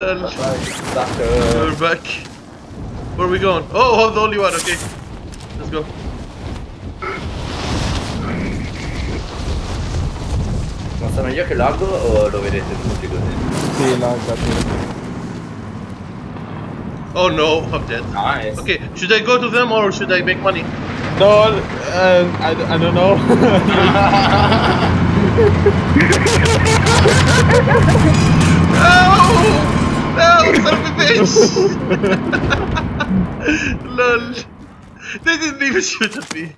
Lol. We're back. Where are we going? Oh, I'm the only one. Okay, let's go. Ma sono io che laggo o lo vedete tutti così? Sì, lagga, sì. Oh no, I'm dead. Nice. Okay, should I go to them or should I make money? No, uh, I, I don't know. son of a bitch! Lol. They didn't even shoot at me.